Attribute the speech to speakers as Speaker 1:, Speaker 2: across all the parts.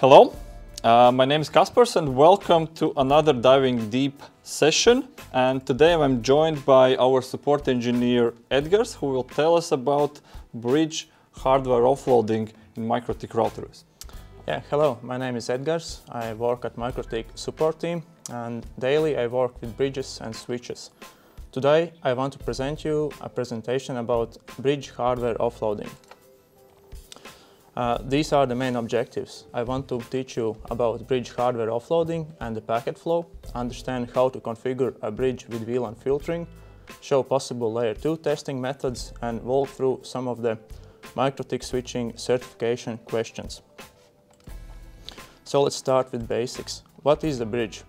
Speaker 1: Hello, uh, my name is Kaspars and welcome to another Diving Deep session. And today I'm joined by our support engineer Edgars, who will tell us about bridge hardware offloading in MikroTik routers.
Speaker 2: Yeah, hello, my name is Edgars. I work at MikroTik support team and daily I work with bridges and switches. Today I want to present you a presentation about bridge hardware offloading. Uh, these are the main objectives. I want to teach you about bridge hardware offloading and the packet flow, understand how to configure a bridge with VLAN filtering, show possible layer 2 testing methods and walk through some of the MikroTik switching certification questions. So let's start with basics. What is the bridge?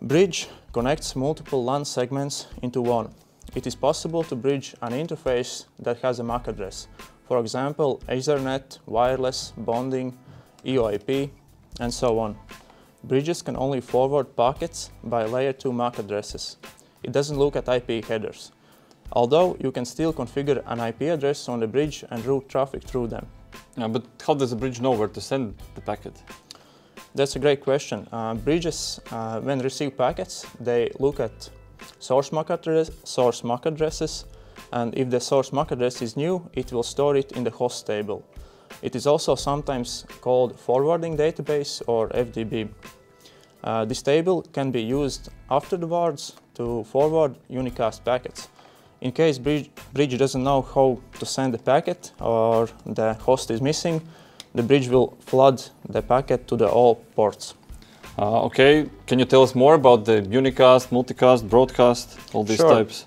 Speaker 2: Bridge connects multiple LAN segments into one. It is possible to bridge an interface that has a MAC address, for example, Ethernet, wireless, bonding, EOIP, and so on. Bridges can only forward packets by layer 2 MAC addresses. It doesn't look at IP headers. Although you can still configure an IP address on the bridge and route traffic through them.
Speaker 1: Yeah, but how does the bridge know where to send the packet?
Speaker 2: That's a great question. Uh, bridges, uh, when receive packets, they look at source MAC, address, source MAC addresses and if the source MAC address is new, it will store it in the host table. It is also sometimes called forwarding database or FDB. Uh, this table can be used afterwards to forward unicast packets. In case Bridge, Bridge doesn't know how to send the packet or the host is missing, the Bridge will flood the packet to the all ports.
Speaker 1: Uh, okay, can you tell us more about the unicast, multicast, broadcast, all these
Speaker 2: sure.
Speaker 1: types?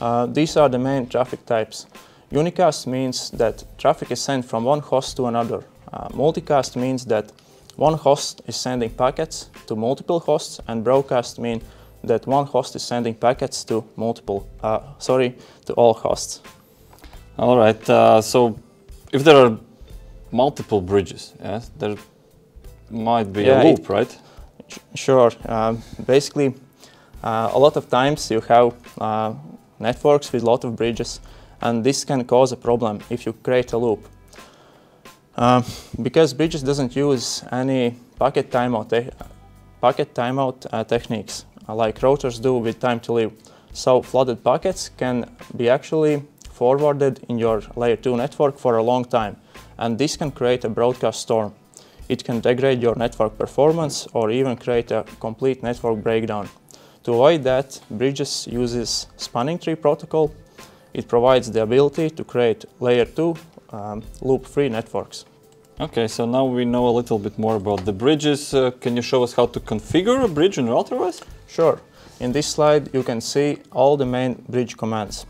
Speaker 2: Uh, these are the main traffic types. Unicast means that traffic is sent from one host to another. Uh, multicast means that one host is sending packets to multiple hosts and broadcast means that one host is sending packets to multiple, uh, sorry, to all hosts.
Speaker 1: All right, uh, so if there are multiple bridges, yes, there might be yeah, a loop,
Speaker 2: it,
Speaker 1: right?
Speaker 2: Sure, um, basically uh, a lot of times you have uh, networks with a lot of bridges and this can cause a problem if you create a loop. Uh, because bridges doesn't use any packet timeout, packet timeout uh, techniques uh, like routers do with time to live. So flooded packets can be actually forwarded in your layer 2 network for a long time and this can create a broadcast storm. It can degrade your network performance or even create a complete network breakdown. To avoid that, Bridges uses spanning tree protocol. It provides the ability to create layer 2 um, loop-free networks.
Speaker 1: Okay, so now we know a little bit more about the bridges. Uh, can you show us how to configure a bridge in RouterOS?
Speaker 2: Sure. In this slide, you can see all the main bridge commands.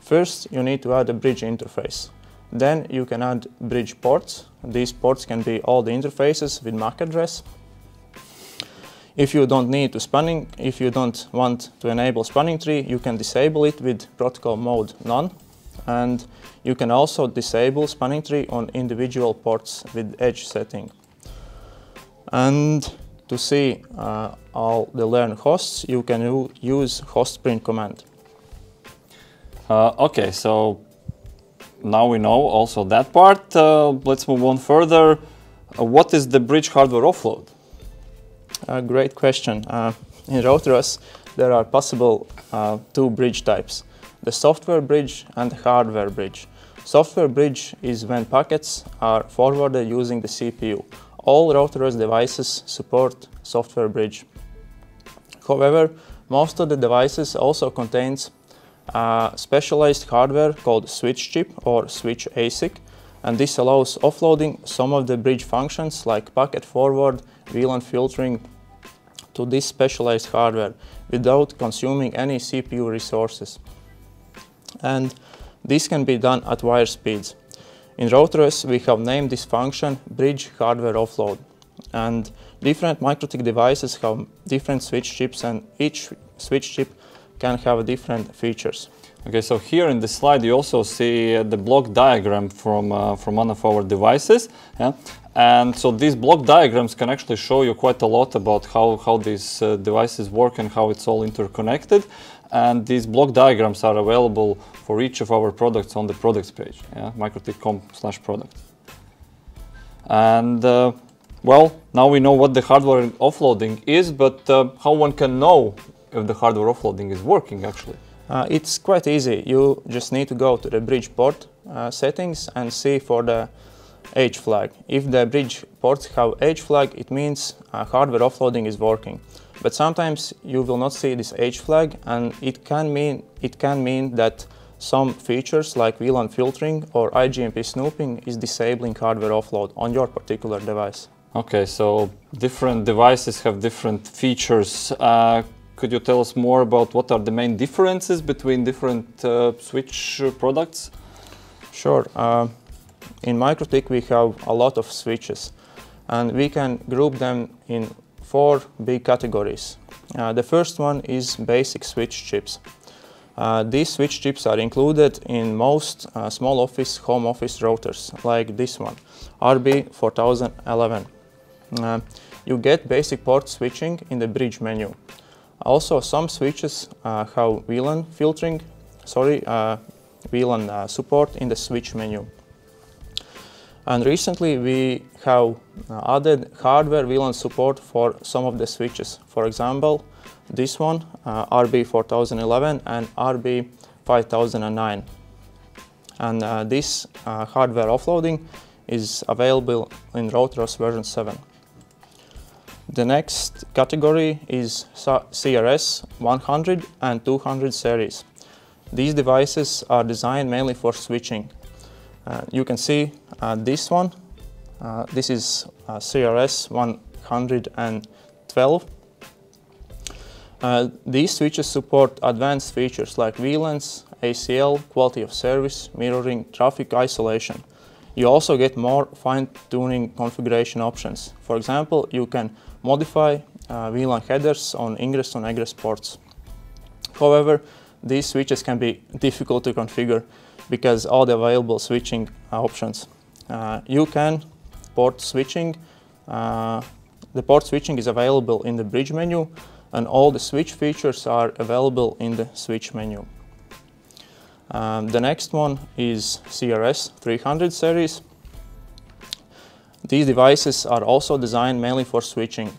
Speaker 2: First, you need to add a bridge interface. Then you can add bridge ports. These ports can be all the interfaces with MAC address if you don't need to spanning, if you don't want to enable spanning tree, you can disable it with protocol mode none. And you can also disable spanning tree on individual ports with edge setting. And to see uh, all the learn hosts, you can use host print command.
Speaker 1: Uh, okay, so now we know also that part. Uh, let's move on further. Uh, what is the bridge hardware offload?
Speaker 2: A great question. Uh, in RouterOS, there are possible uh, two bridge types, the software bridge and the hardware bridge. Software bridge is when packets are forwarded using the CPU. All RouterOS devices support software bridge. However, most of the devices also contains uh, specialized hardware called switch chip or switch ASIC and this allows offloading some of the bridge functions like packet forward, VLAN filtering to this specialized hardware without consuming any CPU resources. And this can be done at wire speeds. In RouterOS, we have named this function bridge hardware offload. And different MikroTik devices have different switch chips and each switch chip can have different features.
Speaker 1: Okay, so here in this slide you also see the block diagram from, uh, from one of our devices. Yeah? And so these block diagrams can actually show you quite a lot about how, how these uh, devices work and how it's all interconnected. And these block diagrams are available for each of our products on the products page, yeah? mikrotik.com slash product. And uh, Well, now we know what the hardware offloading is, but uh, how one can know if the hardware offloading is working actually?
Speaker 2: Uh, it's quite easy. You just need to go to the bridge port uh, settings and see for the H flag. If the bridge ports have H flag, it means uh, hardware offloading is working. But sometimes you will not see this H flag, and it can mean it can mean that some features like VLAN filtering or IGMP snooping is disabling hardware offload on your particular device.
Speaker 1: Okay, so different devices have different features. Uh, could you tell us more about what are the main differences between different uh, switch products?
Speaker 2: Sure. Uh, in MikroTik we have a lot of switches and we can group them in four big categories. Uh, the first one is basic switch chips. Uh, these switch chips are included in most uh, small office, home office routers, like this one, RB4011. Uh, you get basic port switching in the bridge menu. Also, some switches uh, have VLAN filtering, sorry, uh, VLAN uh, support in the switch menu. And recently we have added hardware VLAN support for some of the switches. For example, this one, uh, RB4011 and RB5009. And uh, this uh, hardware offloading is available in RouterOS version 7. The next category is CRS 100 and 200 series. These devices are designed mainly for switching. Uh, you can see uh, this one. Uh, this is uh, CRS 112. Uh, these switches support advanced features like VLANs, ACL, quality of service, mirroring, traffic isolation. You also get more fine-tuning configuration options. For example, you can modify uh, VLAN headers on ingress and egress ports. However, these switches can be difficult to configure because all the available switching options. Uh, you can port switching, uh, the port switching is available in the bridge menu and all the switch features are available in the switch menu. Um, the next one is CRS 300 series. These devices are also designed mainly for switching.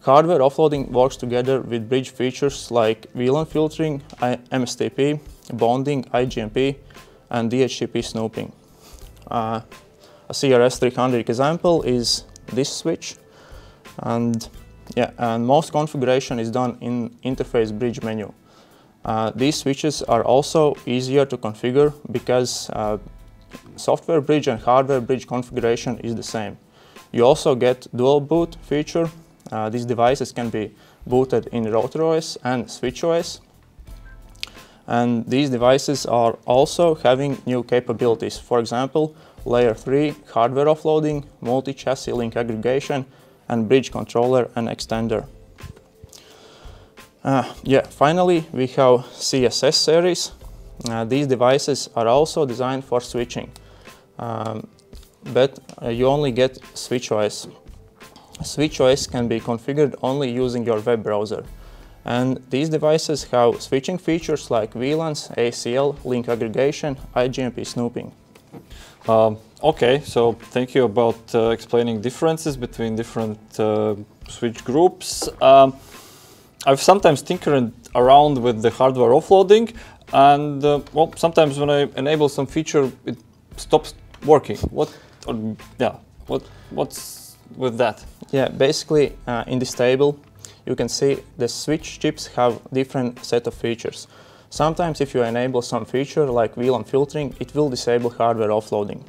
Speaker 2: Hardware offloading works together with bridge features like VLAN filtering, MSTP, bonding, IGMP, and DHCP snooping. Uh, a CRS 300 example is this switch, and yeah, and most configuration is done in interface bridge menu. Uh, these switches are also easier to configure because uh, software bridge and hardware bridge configuration is the same. You also get dual boot feature. Uh, these devices can be booted in RouterOS and SwitchOS. And these devices are also having new capabilities. For example, layer 3 hardware offloading, multi-chassis link aggregation, and bridge controller and extender. Uh, yeah, finally we have CSS series. Uh, these devices are also designed for switching, um, but uh, you only get SwitchOS. SwitchOS can be configured only using your web browser. And these devices have switching features like VLANs, ACL, link aggregation, IGMP snooping.
Speaker 1: Um, okay, so thank you about uh, explaining differences between different uh, switch groups. Um, I've sometimes tinkered around with the hardware offloading and uh, well, sometimes when I enable some feature, it stops working. What, or, yeah, what, what's with that?
Speaker 2: Yeah, basically uh, in this table, you can see the switch chips have different set of features. Sometimes if you enable some feature like VLAN filtering, it will disable hardware offloading.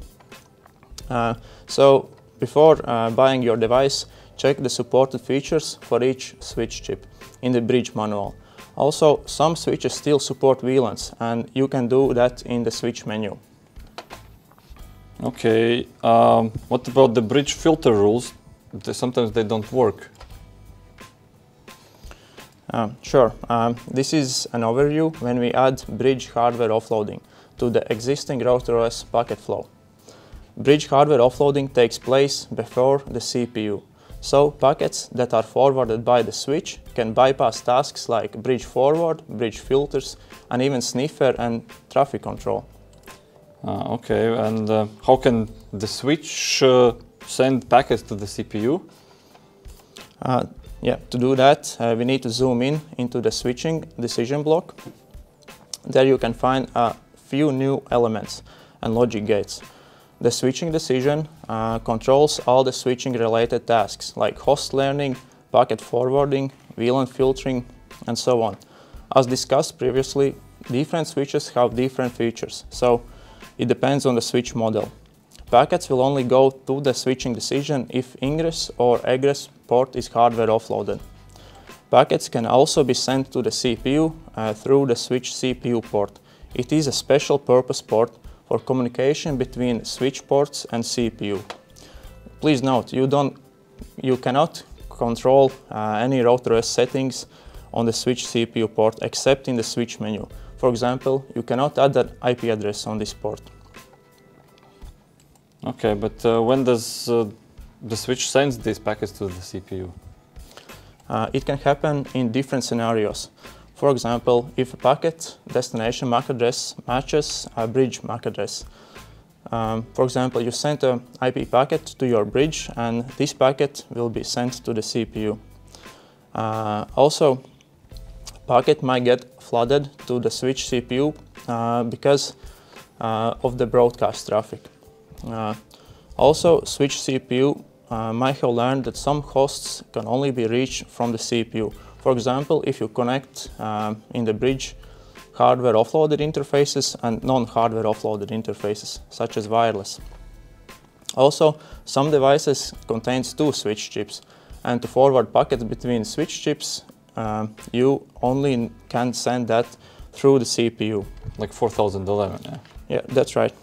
Speaker 2: Uh, so before uh, buying your device, check the supported features for each switch chip in the bridge manual. Also, some switches still support VLANs and you can do that in the switch menu.
Speaker 1: Okay, um, what about the bridge filter rules? Sometimes they don't work.
Speaker 2: Um, sure. Um, this is an overview when we add bridge hardware offloading to the existing RouterOS packet flow. Bridge hardware offloading takes place before the CPU, so packets that are forwarded by the switch can bypass tasks like bridge forward, bridge filters, and even sniffer and traffic control.
Speaker 1: Uh, okay, and uh, how can the switch uh, send packets to the CPU?
Speaker 2: Uh, yeah, to do that, uh, we need to zoom in into the switching decision block. There you can find a few new elements and logic gates. The switching decision uh, controls all the switching related tasks like host learning, packet forwarding, VLAN filtering, and so on. As discussed previously, different switches have different features, so it depends on the switch model. Packets will only go to the switching decision if ingress or egress port is hardware offloaded. Packets can also be sent to the CPU uh, through the switch CPU port. It is a special purpose port for communication between switch ports and CPU. Please note, you, don't, you cannot control uh, any RouterOS settings on the switch CPU port except in the switch menu. For example, you cannot add an IP address on this port.
Speaker 1: Okay, but uh, when does uh, the switch sends these packets to the CPU?
Speaker 2: Uh, it can happen in different scenarios. For example, if a packet destination MAC address matches a bridge MAC address. Um, for example, you send an IP packet to your bridge and this packet will be sent to the CPU. Uh, also, packet might get flooded to the switch CPU uh, because uh, of the broadcast traffic. Uh, also, switch CPU uh, might have learned that some hosts can only be reached from the CPU. For example, if you connect uh, in the bridge hardware offloaded interfaces and non-hardware offloaded interfaces, such as wireless. Also, some devices contains two switch chips, and to forward packets between switch chips, uh, you only can send that through the CPU.
Speaker 1: Like 4011, yeah?
Speaker 2: Yeah, that's right.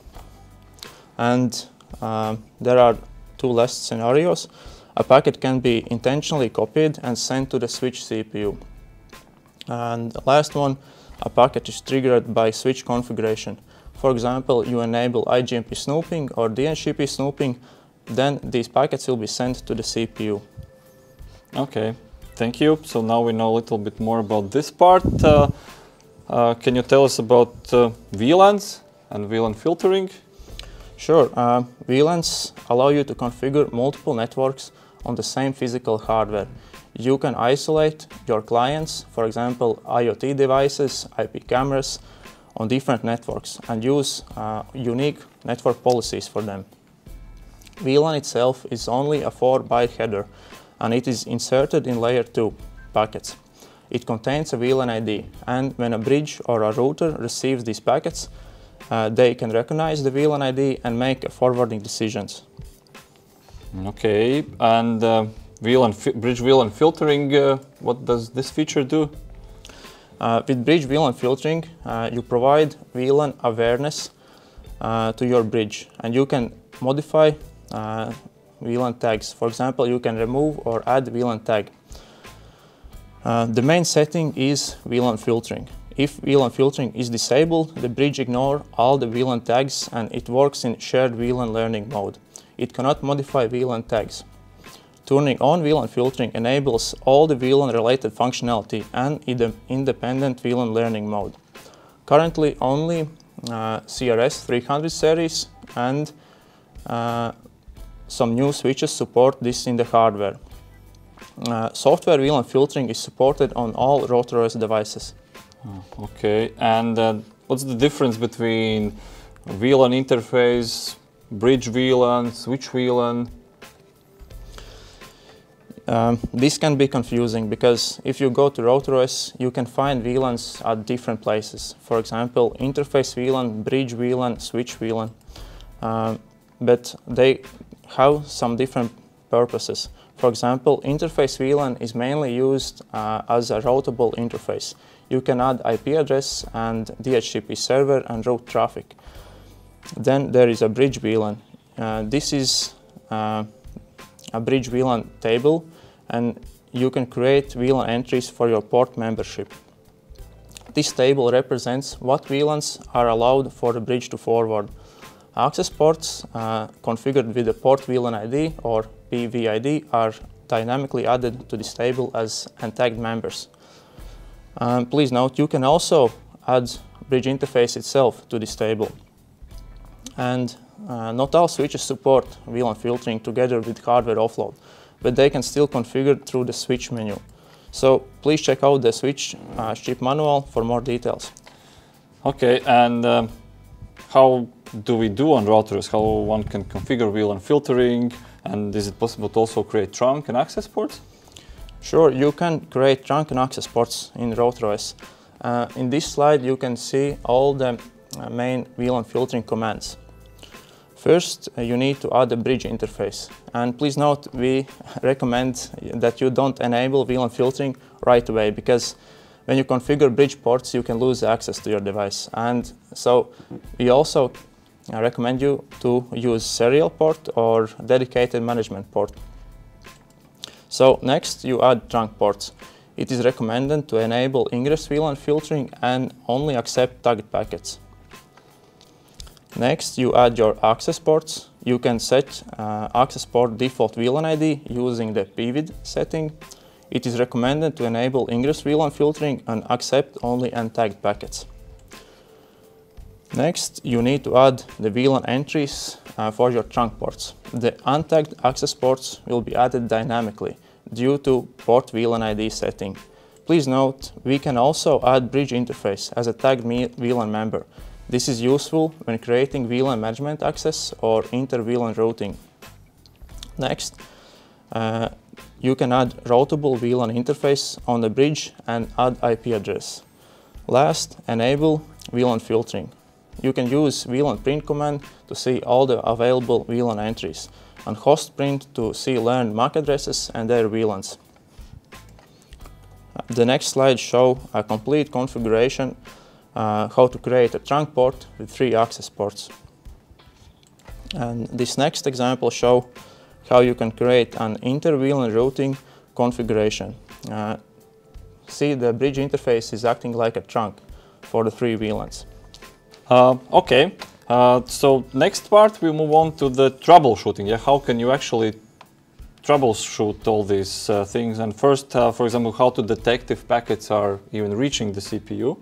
Speaker 2: And uh, there are two last scenarios a packet can be intentionally copied and sent to the switch CPU. And the last one, a packet is triggered by switch configuration. For example, you enable IGMP snooping or DHCP snooping, then these packets will be sent to the CPU.
Speaker 1: Okay, thank you. So now we know a little bit more about this part. Uh, uh, can you tell us about uh, VLANs and VLAN filtering?
Speaker 2: Sure. Uh, VLANs allow you to configure multiple networks on the same physical hardware. You can isolate your clients, for example, IoT devices, IP cameras, on different networks and use uh, unique network policies for them. VLAN itself is only a 4-byte header and it is inserted in layer 2 packets. It contains a VLAN ID and when a bridge or a router receives these packets, uh, they can recognize the VLAN ID and make forwarding decisions.
Speaker 1: Okay, and uh, VLAN bridge VLAN filtering, uh, what does this feature do?
Speaker 2: Uh, with bridge VLAN filtering, uh, you provide VLAN awareness uh, to your bridge and you can modify uh, VLAN tags. For example, you can remove or add VLAN tag. the main setting is VLAN filtering. If VLAN filtering is disabled, the bridge ignores all the VLAN tags and it works in shared VLAN learning mode it cannot modify VLAN tags. Turning on VLAN filtering enables all the VLAN related functionality and independent VLAN learning mode. Currently only uh, CRS 300 series and uh, some new switches support this in the hardware. Uh, software VLAN filtering is supported on all RouterOS devices.
Speaker 1: Oh, okay, and uh, what's the difference between VLAN interface, bridge VLAN, switch VLAN?
Speaker 2: Um, this can be confusing because if you go to RouterOS, you can find VLANs at different places. For example, interface VLAN, bridge VLAN, switch VLAN. Um, but they have some different purposes. For example, interface VLAN is mainly used uh, as a routable interface. You can add IP address and DHCP server and route traffic. Then there is a bridge VLAN. Uh, this is uh, a bridge VLAN table and you can create VLAN entries for your port membership. This table represents what VLANs are allowed for the bridge to forward. Access ports uh, configured with the port VLAN ID or PVID are dynamically added to this table as untagged members. Um, please note you can also add bridge interface itself to this table. And uh, not all switches support VLAN filtering together with hardware offload, but they can still configure through the switch menu. So please check out the switch uh, chip manual for more details.
Speaker 1: Okay, and um, how do we do on routers? How one can configure VLAN filtering? And is it possible to also create trunk and access ports?
Speaker 2: Sure, you can create trunk and access ports in RouterOS. Uh, in this slide, you can see all the uh, main VLAN filtering commands. First, uh, you need to add a bridge interface. And please note, we recommend that you don't enable VLAN filtering right away because when you configure bridge ports, you can lose access to your device. And so we also uh, recommend you to use serial port or dedicated management port. So next, you add trunk ports. It is recommended to enable ingress VLAN filtering and only accept tagged packets. Next, you add your access ports. You can set uh, access port default VLAN ID using the pvid setting. It is recommended to enable ingress VLAN filtering and accept only untagged packets. Next, you need to add the VLAN entries uh, for your trunk ports. The untagged access ports will be added dynamically due to port VLAN ID setting. Please note, we can also add bridge interface as a tagged VLAN member. This is useful when creating VLAN management access or inter-VLAN routing. Next, uh, you can add routable VLAN interface on the bridge and add IP address. Last, enable VLAN filtering. You can use VLAN print command to see all the available VLAN entries and host print to see learned MAC addresses and their VLANs. The next slide show a complete configuration uh, how to create a trunk port with three access ports. And this next example show how you can create an inter-VLAN routing configuration. Uh, see the bridge interface is acting like a trunk for the three VLANs.
Speaker 1: Uh, okay, uh, so next part we move on to the troubleshooting. Yeah, how can you actually troubleshoot all these uh, things? And first, uh, for example, how to detect if packets are even reaching the CPU?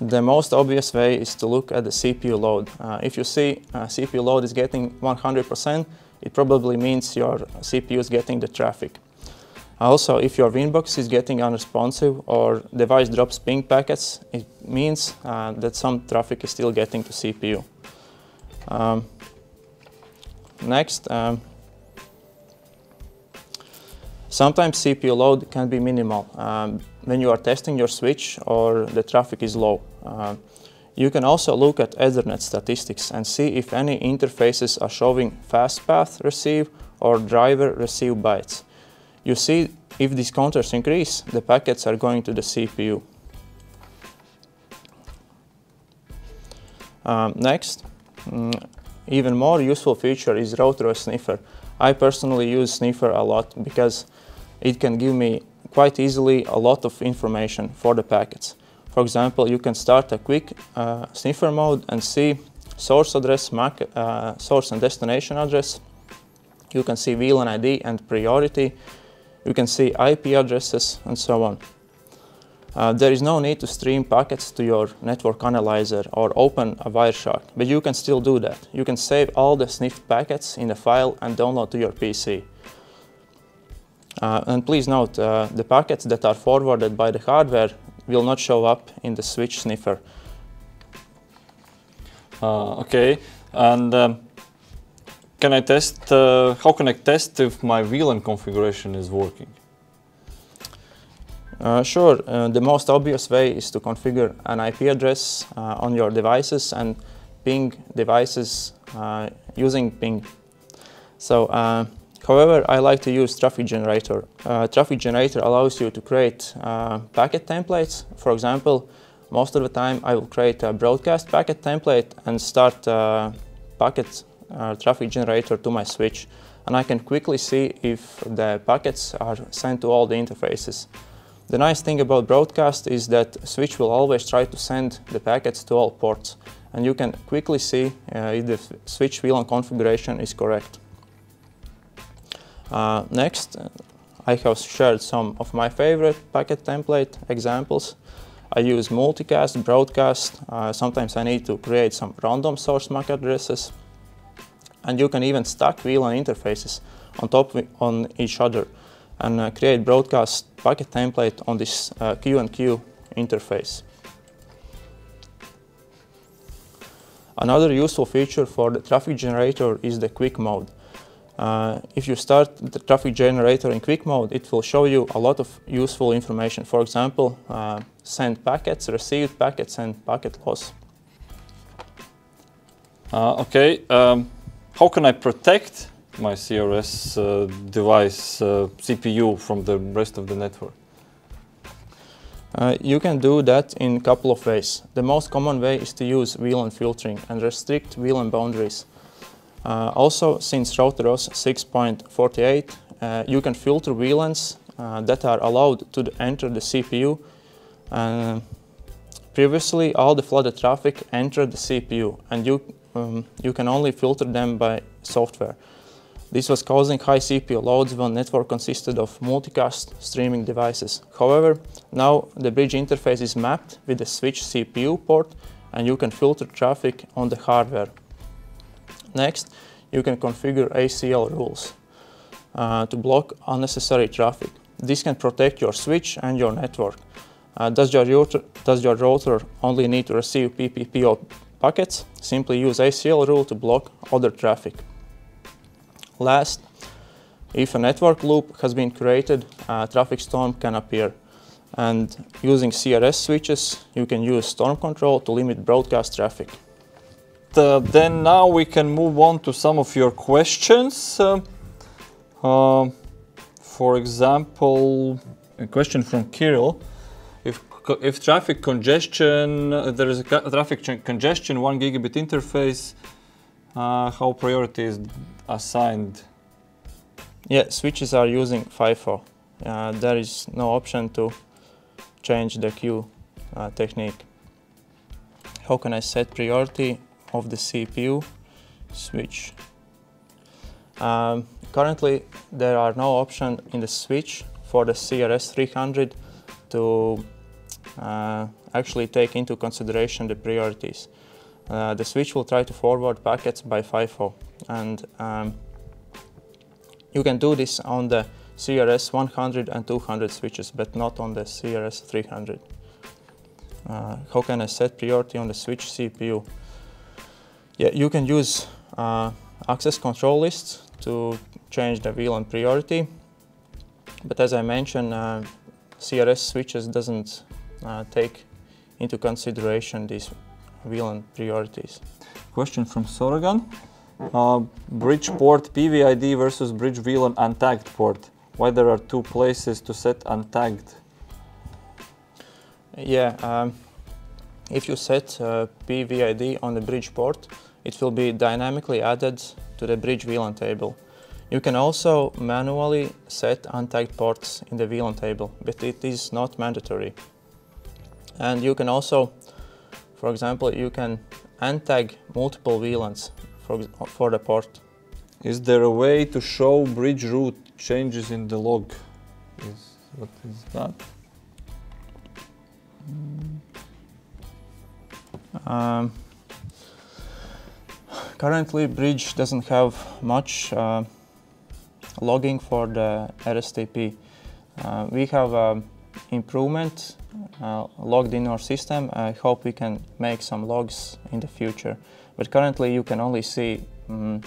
Speaker 2: The most obvious way is to look at the CPU load. Uh, if you see uh, CPU load is getting 100%, it probably means your CPU is getting the traffic. Also, if your Winbox is getting unresponsive or device drops ping packets, it means uh, that some traffic is still getting to CPU. Um, next, um, sometimes CPU load can be minimal. Um, when you are testing your switch or the traffic is low. Uh, you can also look at Ethernet statistics and see if any interfaces are showing fast path receive or driver receive bytes. You see if these counters increase, the packets are going to the CPU. Um, next, mm, even more useful feature is router sniffer. I personally use sniffer a lot because it can give me quite easily a lot of information for the packets. For example, you can start a quick uh, sniffer mode and see source address, MAC, uh, source and destination address. You can see VLAN ID and priority. You can see IP addresses and so on. Uh, there is no need to stream packets to your network analyzer or open a Wireshark, but you can still do that. You can save all the sniffed packets in a file and download to your PC. Uh, and please note, uh, the packets that are forwarded by the hardware will not show up in the switch sniffer.
Speaker 1: Uh, okay, and um, can I test, uh, how can I test if my VLAN configuration is working?
Speaker 2: Uh, sure, uh, the most obvious way is to configure an IP address on your devices and ping devices using ping. So However, I like to use Traffic Generator. Uh, Traffic Generator allows you to create uh, packet templates. For example, most of the time I will create a broadcast packet template and start uh, packet uh, traffic generator to my switch. And I can quickly see if the packets are sent to all the interfaces. The nice thing about broadcast is that switch will always try to send the packets to all ports. And you can quickly see uh, if the switch VLAN configuration is correct. Uh, next, I have shared some of my favorite packet template examples. I use multicast, broadcast, uh, sometimes I need to create some random source MAC addresses. And you can even stack VLAN interfaces on top on each other and uh, create broadcast packet template on this uh, QinQ interface. Another useful feature for the traffic generator is the quick mode. Uh, if you start the traffic generator in quick mode, it will show you a lot of useful information. For example, uh, send packets, received packets, and packet loss.
Speaker 1: Uh, okay, um, how can I protect my CRS uh, device uh, CPU from the rest of the network?
Speaker 2: Uh, you can do that in a couple of ways. The most common way is to use VLAN filtering and restrict VLAN boundaries. Uh, also, since RouterOS 6.48, uh, you can filter VLANs uh, that are allowed to enter the CPU. Uh, previously, all the flooded traffic entered the CPU, and you, um, you can only filter them by software. This was causing high CPU loads when network consisted of multicast streaming devices. However, now the bridge interface is mapped with the switch CPU port and you can filter traffic on the hardware. Next, you can configure ACL rules uh, to block unnecessary traffic. This can protect your switch and your network. Uh, does, your router, does your router only need to receive PPPoE packets? Simply use ACL rule to block other traffic. Last, if a network loop has been created, a traffic storm can appear. And using CRS switches, you can use storm control to limit broadcast traffic.
Speaker 1: Uh, then now we can move on to some of your questions. Uh, uh, for example, a question from Kirill. If, if traffic congestion, uh, there is a traffic congestion, one gigabit interface, uh, how priority is assigned?
Speaker 2: Yeah, switches are using FIFO. Uh, there is no option to change the queue uh, technique. How can I set priority of the CPU switch? Um, currently, there are no option in the switch for the CRS 300 to uh, actually take into consideration the priorities. Uh, the switch will try to forward packets by FIFO and um, you can do this on the CRS 100 and 200 switches but not on the CRS 300. Uh, how can I set priority on the switch CPU? Yeah, you can use uh, access control lists to change the VLAN priority but as I mentioned uh, CRS switches doesn't uh, take into consideration these VLAN priorities.
Speaker 1: Question from Sorogan. Uh, bridge port PVID versus bridge VLAN untagged port. Why there are two places to set untagged?
Speaker 2: Yeah, um, if you set uh, PVID on the bridge port, it will be dynamically added to the bridge VLAN table. You can also manually set untagged ports in the VLAN table, but it is not mandatory. And you can also for example, you can untag multiple VLANs for, for the port.
Speaker 1: Is there a way to show bridge root changes in the log? Is, what is that?
Speaker 2: Um, currently, Bridge doesn't have much uh, logging for the RSTP. Uh, we have um, improvement uh, logged in our system. I hope we can make some logs in the future. But currently you can only see, um,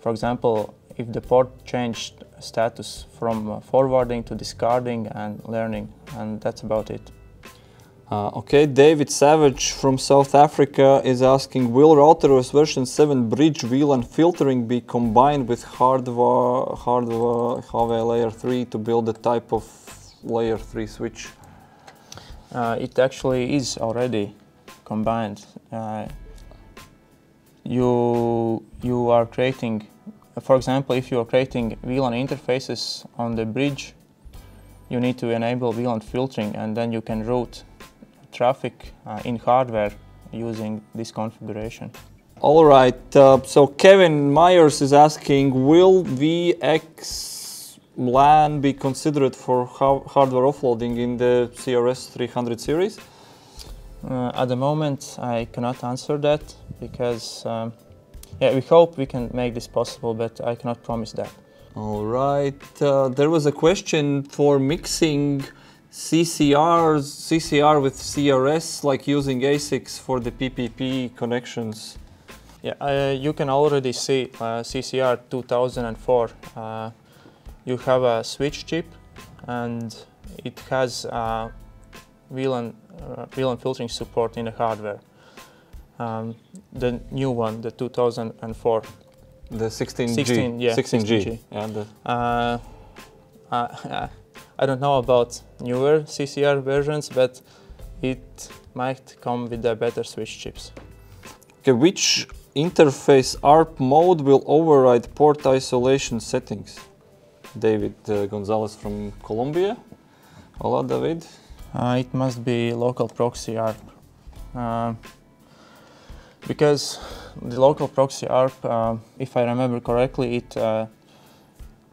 Speaker 2: for example, if the port changed status from uh, forwarding to discarding and learning, and that's about it.
Speaker 1: Uh, okay, David Savage from South Africa is asking, will RouterOS version 7 bridge VLAN filtering be combined with hardware, hardware, hardware layer 3 to build a type of layer 3 switch?
Speaker 2: Uh, it actually is already combined. Uh, you, you are creating, for example, if you are creating VLAN interfaces on the bridge, you need to enable VLAN filtering and then you can route traffic uh, in hardware using this configuration.
Speaker 1: All right, uh, so Kevin Myers is asking, will VXLAN be considered for hardware offloading in the CRS 300 series?
Speaker 2: Uh, at the moment, I cannot answer that because, um, yeah, we hope we can make this possible, but I cannot promise that.
Speaker 1: All right. Uh, there was a question for mixing CCRs, CCR with CRS, like using ASICs for the PPP connections.
Speaker 2: Yeah, uh, you can already see uh, CCR 2004. Uh, you have a switch chip and it has uh, VLAN, uh, VLAN filtering support in the hardware. Um, the new one, the 2004.
Speaker 1: The 16G.
Speaker 2: 16, yeah,
Speaker 1: 16G.
Speaker 2: 16G.
Speaker 1: Yeah, the,
Speaker 2: Uh, uh, I don't know about newer CCR versions, but it might come with the better switch chips.
Speaker 1: okay, which interface ARP mode will override port isolation settings? David uh, Gonzalez from Colombia. Hola, David.
Speaker 2: Uh, it must be local proxy ARP. Uh, because the local proxy ARP, uh, if I remember correctly, it uh,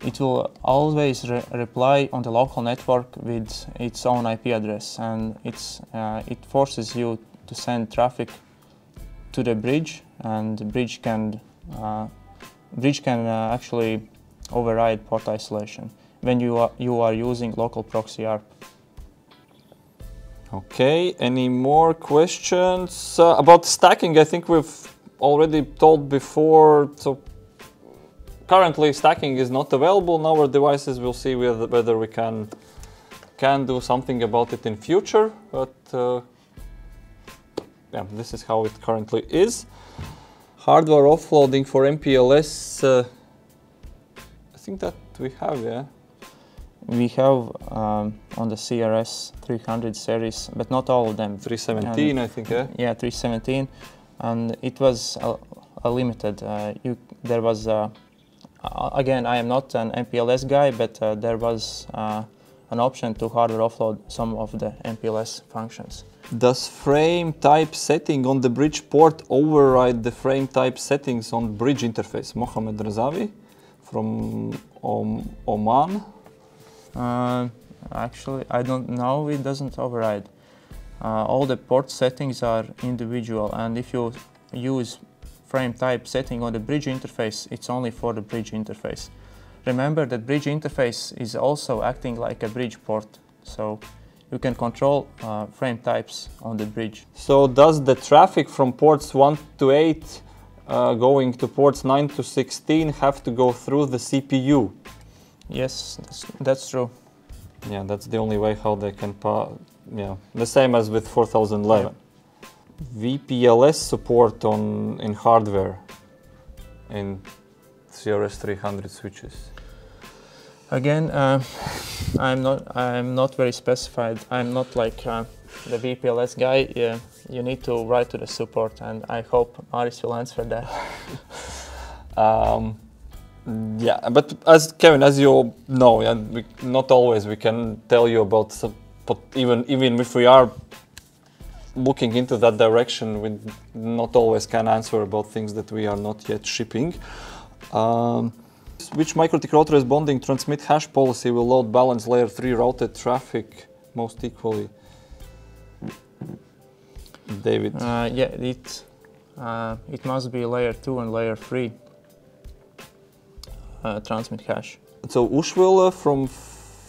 Speaker 2: it will always re- reply on the local network with its own IP address, and it's uh, it forces you to send traffic to the bridge, and the bridge can uh, bridge can uh, actually override port isolation when you are you are using local proxy ARP.
Speaker 1: Okay, any more questions uh, about stacking? I think we've already told before. So currently stacking is not available on our devices. We'll see whether, whether we can can do something about it in future. But uh, yeah, this is how it currently is. Hardware offloading for MPLS. Uh, I think that we have, yeah.
Speaker 2: We have um, on the CRS 300 series, but not all of them.
Speaker 1: 317, I think, yeah.
Speaker 2: Yeah, 317, and it was a, a limited. Uh, you, there was uh, again, I am not an MPLS guy, but uh, there was uh, an option to hardware offload some of the MPLS functions.
Speaker 1: Does frame type setting on the bridge port override the frame type settings on bridge interface? Mohamed Razavi from Om- Oman.
Speaker 2: Uh, actually, I don't know. It doesn't override. Uh, all the port settings are individual, and if you use frame type setting on the bridge interface, it's only for the bridge interface. Remember that bridge interface is also acting like a bridge port, so you can control uh, frame types on the bridge.
Speaker 1: So does the traffic from ports 1 to 8 uh, going to ports 9 to 16 have to go through the CPU?
Speaker 2: Yes, that's, that's true.
Speaker 1: Yeah, that's the only way how they can pa- yeah, the same as with 4011. VPLS support on in hardware in CRS 300 switches.
Speaker 2: Again, uh, I'm not. I'm not very specified. I'm not like uh, the VPLS guy. Yeah, you need to write to the support, and I hope Maris will answer that.
Speaker 1: Um, yeah, but as Kevin, as you know, yeah, we, not always we can tell you about, even even if we are looking into that direction, we not always can answer about things that we are not yet shipping. Um, which MikroTik RouterOS bonding transmit hash policy will load balance layer 3 routed traffic most equally? David.
Speaker 2: Uh, yeah, it uh, it must be layer two and layer three uh, transmit hash.
Speaker 1: So Ushwila from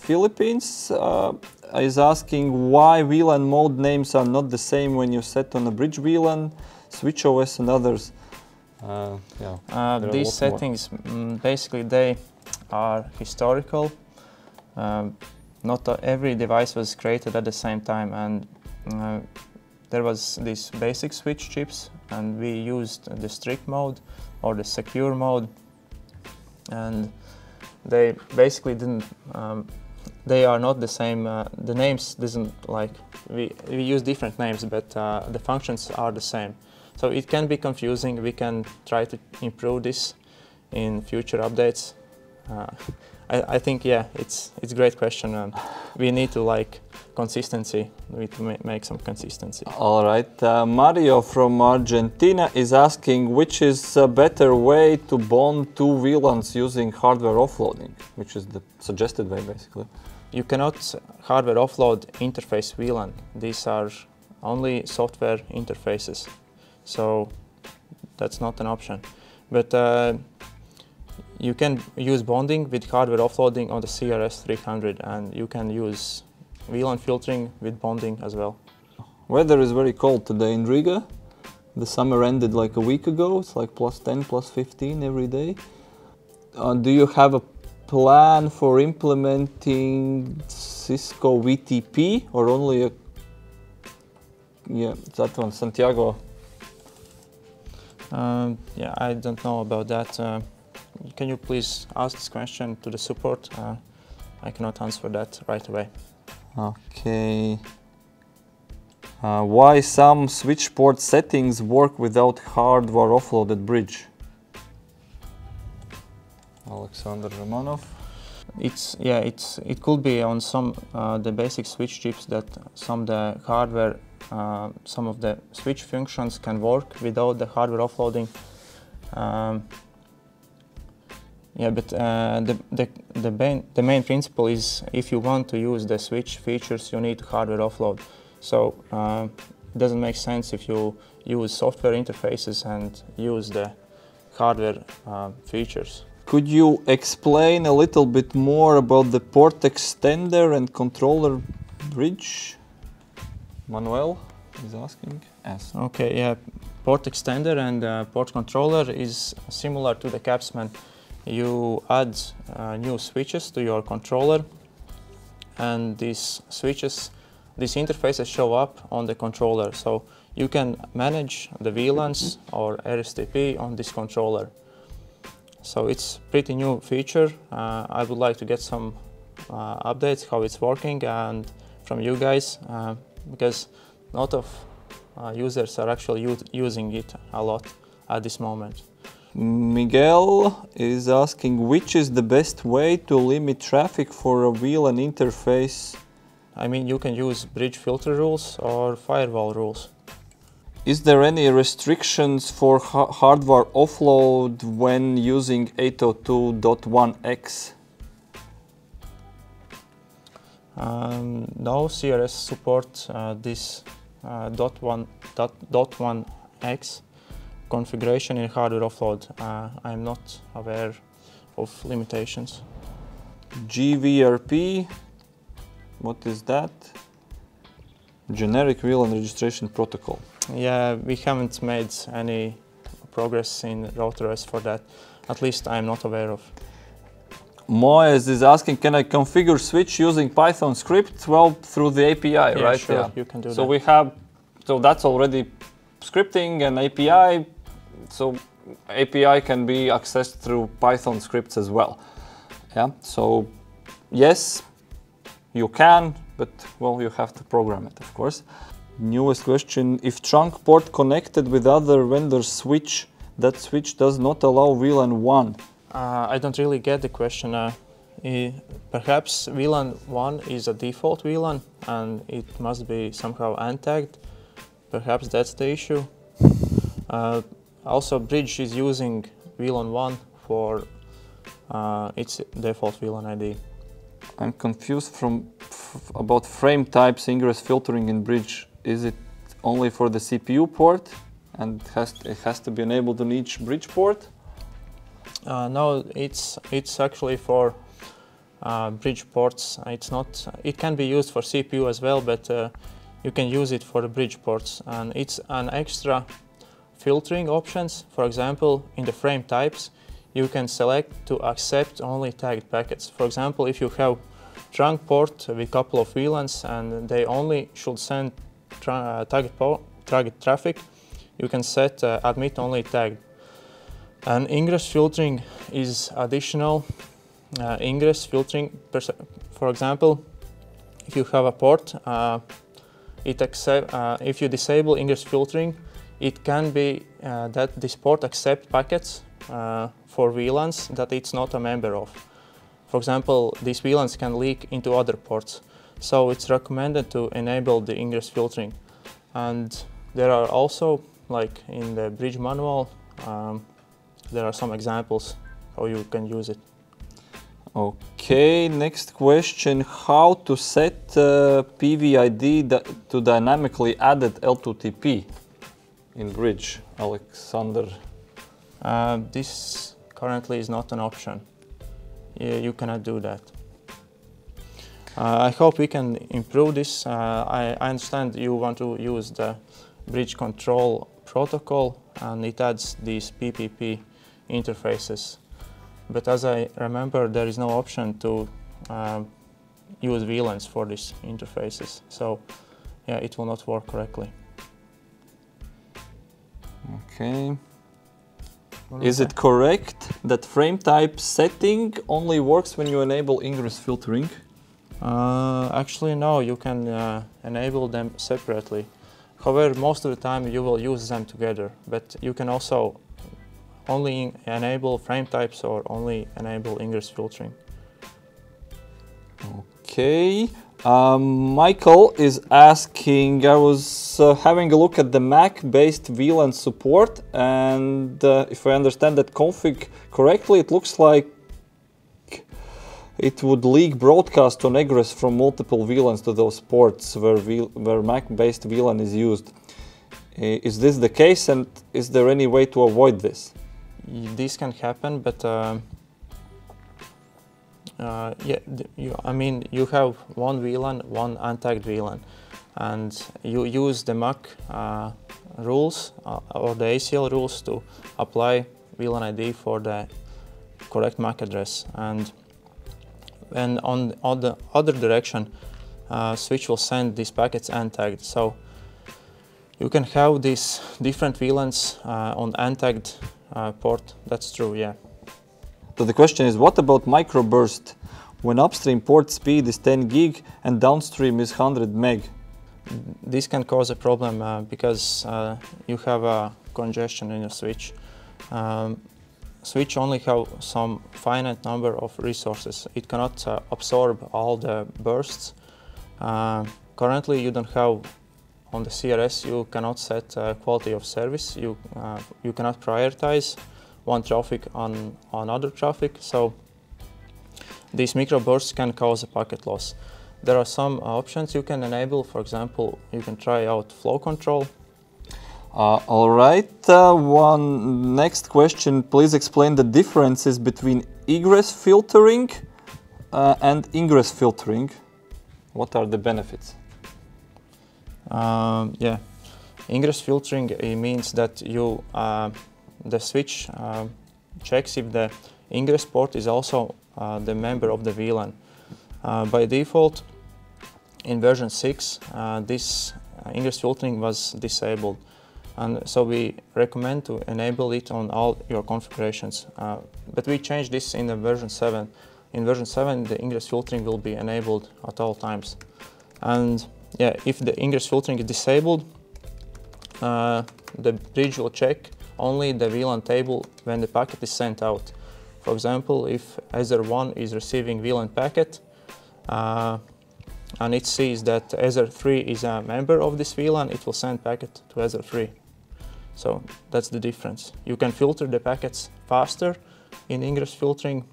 Speaker 1: Philippines uh, is asking why VLAN mode names are not the same when you set on a bridge VLAN, switch OS and others. Uh, yeah.
Speaker 2: Uh, these settings, mm, basically, they are historical. Um, not uh, every device was created at the same time, and uh, there was these basic switch chips, and we used the strict mode or the secure mode, and they basically didn't. Um, they are not the same. Uh, the names doesn't like we we use different names, but uh, the functions are the same. So it can be confusing. We can try to improve this in future updates. Uh, I, I think yeah, it's it's a great question, and we need to like consistency. We need to make some consistency.
Speaker 1: All right. Uh, Mario from Argentina is asking which is a better way to bond two VLANs using hardware offloading, which is the suggested way basically.
Speaker 2: You cannot hardware offload interface VLAN. These are only software interfaces. So that's not an option. But uh, you can use bonding with hardware offloading on the CRS 300 and you can use VLAN filtering with bonding as well.
Speaker 1: Weather is very cold today in Riga. The summer ended like a week ago. It's like plus 10, plus 15 every day. Uh, do you have a plan for implementing Cisco VTP or only a yeah that one Santiago
Speaker 2: um, yeah, I don't know about that. Uh, can you please ask this question to the support? Uh, I cannot answer that right away.
Speaker 1: Okay. Uh, why some switch port settings work without hardware offloaded bridge? Alexander Romanov.
Speaker 2: It's yeah, it's it could be on some uh, the basic switch chips that some the hardware uh, some of the switch functions can work without the hardware offloading. Um, yeah, but uh, the, the, the, main, the main principle is if you want to use the switch features, you need hardware offload. So uh, it doesn't make sense if you use software interfaces and use the hardware uh, features.
Speaker 1: Could you explain a little bit more about the port extender and controller bridge? Manuel is asking. Yes.
Speaker 2: Okay, yeah. Port extender and uh, port controller is similar to the CAPsMAN. You add uh, new switches to your controller and these switches, these interfaces show up on the controller. So you can manage the VLANs or RSTP on this controller. So it's pretty new feature. Uh, I would like to get some uh, updates how it's working and from you guys uh, because a lot of uh, users are actually using it a lot at this moment.
Speaker 1: Miguel is asking which is the best way to limit traffic for a VLAN interface?
Speaker 2: I mean, you can use bridge filter rules or firewall rules.
Speaker 1: Is there any restrictions for ha hardware offload when using 802.1x?
Speaker 2: Um, no CRS supports uh, this uh, dot one dot, dot one x configuration in hardware offload. Uh, I'm not aware of limitations.
Speaker 1: GVRP, what is that? Generic VLAN registration protocol.
Speaker 2: Yeah, we haven't made any progress in RouterOS for that. At least I'm not aware of.
Speaker 1: Moez is asking, can I configure switch using Python script? Well, through the API,
Speaker 2: yeah,
Speaker 1: right?
Speaker 2: Sure, yeah, you can do
Speaker 1: so
Speaker 2: that.
Speaker 1: we have, so that's already scripting and API. So API can be accessed through Python scripts as well. Yeah. So yes, you can, but well, you have to program it, of course. Newest question: If trunk port connected with other vendor switch, that switch does not allow VLAN one
Speaker 2: uh, I don't really get the question. Uh, perhaps VLAN 1 is a default VLAN and it must be somehow untagged. Perhaps that's the issue. Uh, also, Bridge is using VLAN 1 for uh, its default VLAN ID.
Speaker 1: I'm confused from about frame types ingress filtering in Bridge. Is it only for the CPU port and has it has to be enabled on each bridge port?
Speaker 2: Uh, no, it's it's actually for uh, bridge ports. It's not. It can be used for CPU as well, but uh, you can use it for the bridge ports, and it's an extra filtering options. For example, in the frame types, you can select to accept only tagged packets. For example, if you have trunk port with a couple of VLANs and they only should send tra uh, target, target traffic, you can set uh, admit only tag. and ingress filtering is additional uh, ingress filtering. For example, if you have a port, uh, it accept, uh, if you disable ingress filtering, it can be uh, that this port accept packets for VLANs that it's not a member of. For example, these VLANs can leak into other ports. So it's recommended to enable the ingress filtering. And there are also, like in the bridge manual, um, there are some examples how you can use it.
Speaker 1: Okay, next question. How to set uh, PVID to dynamically added L2TP in Bridge, Alexander?
Speaker 2: Uh, this currently is not an option. You, you cannot do that. Uh, I hope we can improve this. Uh, I, I understand you want to use the bridge control protocol and it adds these PPP interfaces but as I remember, there is no option to um, use VLANs for these interfaces. So yeah, it will not work correctly.
Speaker 1: Okay. Is it correct that frame type setting only works when you enable ingress filtering?
Speaker 2: Uh, actually, no, you can uh, enable them separately. However, most of the time you will use them together, but you can also only enable frame types or only enable ingress filtering.
Speaker 1: Okay. Um, Michael is asking, I was uh, having a look at the Mac-based VLAN support and uh, if I understand that config correctly, it looks like it would leak broadcast on egress from multiple VLANs to those ports where, where Mac-based VLAN is used. Is this the case and is there any way to avoid this?
Speaker 2: this can happen, but uh, uh, yeah, you, I mean, you have one VLAN, one untagged VLAN, and you use the MAC uh, rules uh, or the ACL rules to apply VLAN ID for the correct MAC address. And, and on, on the other direction, uh, switch will send these packets untagged. So you can have these different VLANs uh, on untagged uh, port. That's true, yeah.
Speaker 1: So the question is, what about microburst when upstream port speed is 10 gig and downstream is 100 meg?
Speaker 2: This can cause a problem uh, because uh, you have a congestion in your switch. Um, switch only have some finite number of resources. It cannot uh, absorb all the bursts. Uh, currently, you don't have on the CRS, you cannot set uh, quality of service. You uh, you cannot prioritize one traffic on on other traffic. So these micro bursts can cause a packet loss. There are some options you can enable. For example, you can try out flow control.
Speaker 1: Uh, all right. Uh, one next question. Please explain the differences between egress filtering uh, and ingress filtering. What are the benefits?
Speaker 2: Um, yeah, ingress filtering means that you uh, the switch uh, checks if the ingress port is also uh, the member of the VLAN. Uh, by default, in version 6, uh, this ingress filtering was disabled. And so we recommend to enable it on all your configurations. but we changed this in the version 7. In version 7, the ingress filtering will be enabled at all times. And yeah, if the ingress filtering is disabled, uh, the bridge will check only the VLAN table when the packet is sent out. For example, if Ether1 is receiving VLAN packet uh, and it sees that Ether3 is a member of this VLAN, it will send packet to Ether3. So that's the difference. You can filter the packets faster in ingress filtering.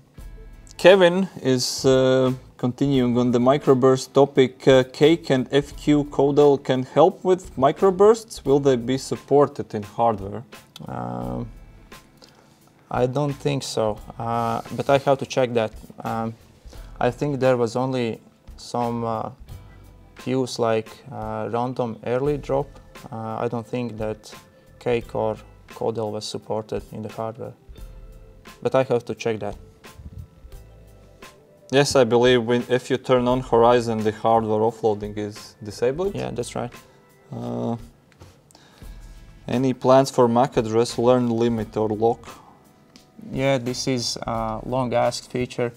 Speaker 1: Kevin is uh, Continuing on the microburst topic, uh, Cake and FQ Codel can help with microbursts. Will they be supported in hardware? Um,
Speaker 2: I don't think so, uh, but I have to check that. Um, I think there was only some uh, views like uh, random early drop. Uh, I don't think that Cake or Codel was supported in the hardware, but I have to check that.
Speaker 1: Yes, I believe when, if you turn on Horizon, the hardware offloading is disabled.
Speaker 2: Yeah, that's right. Uh,
Speaker 1: any plans for MAC address learn limit or lock?
Speaker 2: Yeah, this is a long asked feature.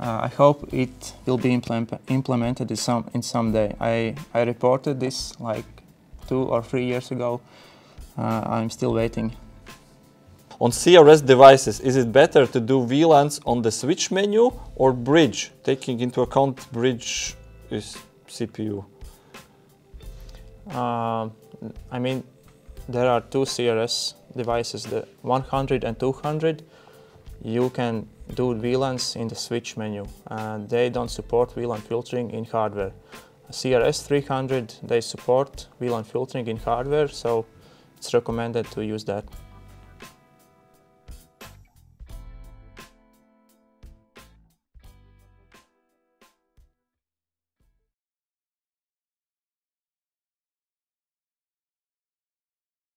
Speaker 2: Uh, I hope it will be implement implemented in some in some day. I, I reported this like two or three years ago. Uh, I'm still waiting
Speaker 1: on CRS devices, is it better to do VLANs on the switch menu or bridge, taking into account bridge is CPU?
Speaker 2: Uh, I mean, there are two CRS devices, the 100 and 200. you can do VLANs in the switch menu and they don't support VLAN filtering in hardware. CRS 300 they support VLAN filtering in hardware so it's recommended to use that.